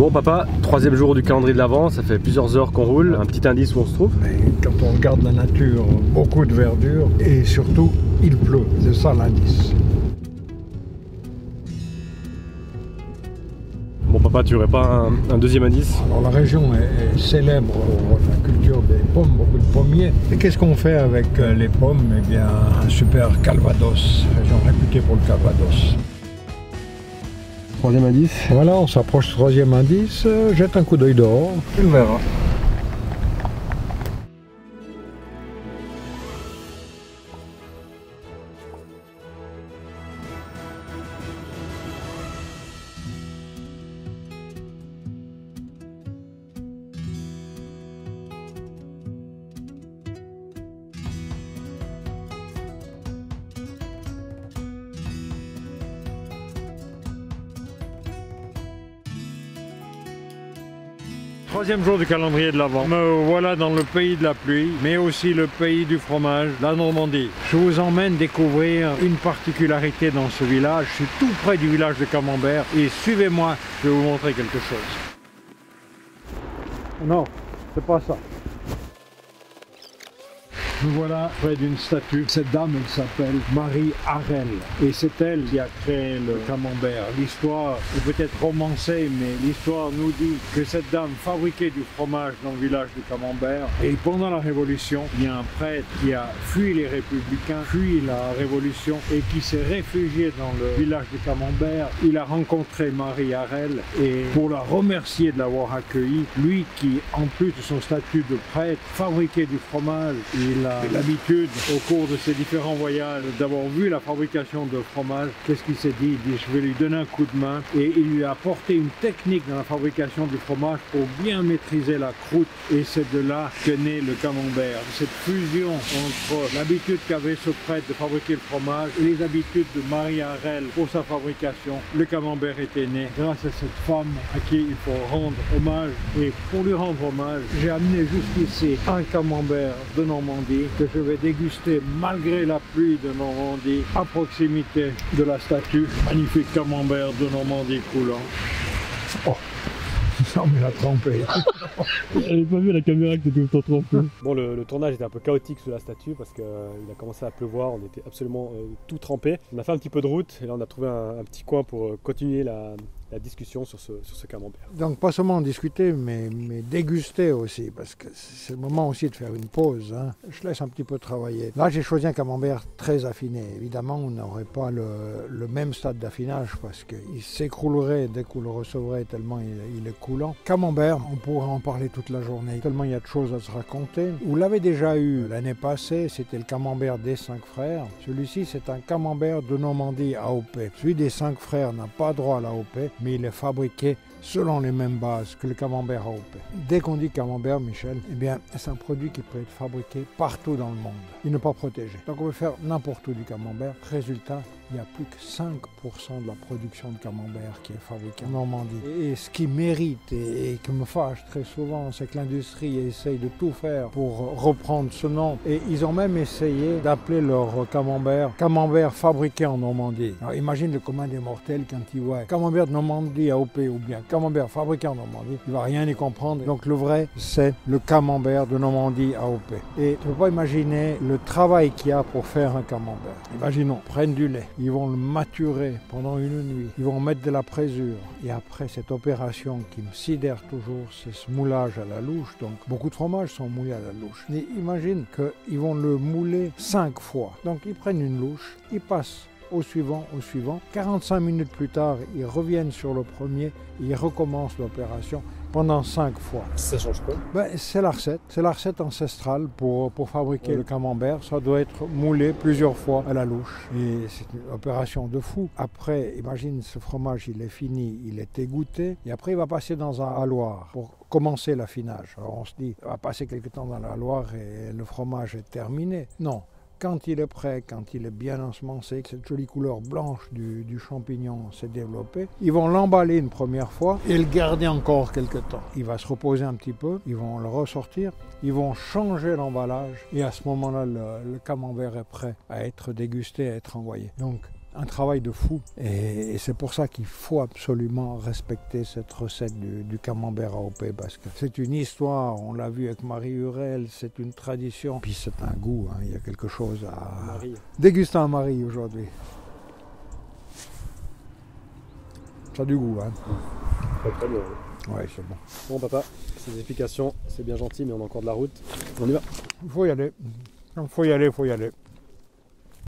Bon papa, troisième jour du calendrier de l'Avent, ça fait plusieurs heures qu'on roule. Un petit indice où on se trouve? Quand on regarde la nature, beaucoup de verdure et surtout, il pleut. C'est ça l'indice. Bon papa, tu aurais pas un, un deuxième indice? Alors la région est, est célèbre pour la culture des pommes, beaucoup de pommiers. Et qu'est-ce qu'on fait avec euh, les pommes? Eh bien, un super calvados, région réputée pour le calvados. Troisième indice. Voilà, on s'approche du troisième indice, jette un coup d'œil dehors, tu le verras. Troisième jour du calendrier de l'Avent. Me voilà dans le pays de la pluie, mais aussi le pays du fromage, la Normandie. Je vous emmène découvrir une particularité dans ce village. Je suis tout près du village de Camembert et suivez-moi, je vais vous montrer quelque chose. Non, c'est pas ça. Me voilà près d'une statue. Cette dame, elle s'appelle Marie Harel. Et c'est elle qui a créé le camembert. L'histoire est peut-être romancée, mais l'histoire nous dit que cette dame fabriquait du fromage dans le village de Camembert. Et pendant la Révolution, il y a un prêtre qui a fui les républicains, fui la Révolution et qui s'est réfugié dans le village de Camembert. Il a rencontré Marie Harel et pour la remercier de l'avoir accueilli, lui qui, en plus de son statut de prêtre, fabriquait du fromage, il a l'habitude au cours de ses différents voyages d'avoir vu la fabrication de fromage. Qu'est-ce qu'il s'est dit? Il dit je vais lui donner un coup de main. Et il lui a apporté une technique dans la fabrication du fromage pour bien maîtriser la croûte. Et c'est de là que naît le camembert. Cette fusion entre l'habitude qu'avait ce prêtre de fabriquer le fromage et les habitudes de Marie Harel pour sa fabrication, le camembert était né grâce à cette femme à qui il faut rendre hommage. Et pour lui rendre hommage, j'ai amené jusqu'ici un camembert de Normandie que je vais déguster malgré la pluie de Normandie à proximité de la statue. Magnifique camembert de Normandie coulant. Oh, non mais la trempée. J'avais pas vu la caméra que t'étais autant trompé. Bon, le, le tournage était un peu chaotique sous la statue parce qu'il a commencé à pleuvoir, on était absolument euh, tout trempé. On a fait un petit peu de route et là on a trouvé un, un petit coin pour euh, continuer la, la discussion sur ce, camembert. Donc pas seulement discuter, mais, déguster aussi, parce que c'est le moment aussi de faire une pause. hein. Je laisse un petit peu travailler. Là, j'ai choisi un camembert très affiné. Évidemment, on n'aurait pas le, même stade d'affinage, parce qu'il s'écroulerait dès vous le recevrez, tellement il, il est coulant. Camembert, on pourrait en parler toute la journée, tellement il y a de choses à se raconter. Vous l'avez déjà eu l'année passée, c'était le camembert des cinq frères. Celui-ci, c'est un camembert de Normandie AOP. Celui des cinq frères n'a pas droit à l'AOP, mais il est selon les mêmes bases que le camembert AOP. Dès qu'on dit camembert, Michel, eh bien, c'est un produit qui peut être fabriqué partout dans le monde. Il n'est pas protégé. Donc on peut faire n'importe où du camembert. Résultat, il n'y a plus que 5% de la production de camembert qui est fabriquée en Normandie. Et ce qui mérite et, qui me fâche très souvent, c'est que l'industrie essaye de tout faire pour reprendre ce nom. Et ils ont même essayé d'appeler leur camembert camembert fabriqué en Normandie. Imagine le commun des mortels quand il voit camembert de Normandie AOP ou bien camembert fabriqué en Normandie, il va rien y comprendre. Donc le vrai, c'est le camembert de Normandie AOP. Et tu peux pas imaginer le travail qu'il y a pour faire un camembert. Imaginons, prennent du lait, ils vont le maturer pendant une nuit, ils vont mettre de la présure. Et après cette opération qui me sidère toujours, c'est ce moulage à la louche. Donc beaucoup de fromages sont moulés à la louche. Mais imagine qu'ils vont le mouler cinq fois. Donc ils prennent une louche, ils passent au suivant, au suivant. 45 minutes plus tard, ils reviennent sur le premier et ils recommencent l'opération pendant cinq fois. Ça change quoi? Ben, c'est la recette, c'est la recette ancestrale pour, pour fabriquer le camembert. Ça doit être moulé plusieurs fois à la louche. Et c'est une opération de fou. Après, imagine ce fromage, il est fini, il est égoutté. Et après, il va passer dans un haloir pour commencer l'affinage. Alors on se dit, il va passer quelque temps dans la Loire et le fromage est terminé. Non. Quand il est prêt, quand il est bien ensemencé, que cette jolie couleur blanche du, du champignon s'est développée, ils vont l'emballer une première fois et le garder encore quelque temps. Il va se reposer un petit peu, ils vont le ressortir, ils vont changer l'emballage et à ce moment-là, le, le camembert est prêt à être dégusté, à être envoyé. Donc, un travail de fou. Et, c'est pour ça qu'il faut absolument respecter cette recette du, camembert AOP parce que c'est une histoire, on l'a vu avec Marie Hurel, c'est une tradition, puis c'est un goût, hein. il y a quelque chose à déguster à Marie aujourd'hui. Ça a du goût, hein. Très très bien. Ouais, c'est bon. Bon papa, ces explications, c'est bien gentil, mais on a encore de la route. On y va. Il faut y aller. Il faut y aller, il faut y aller.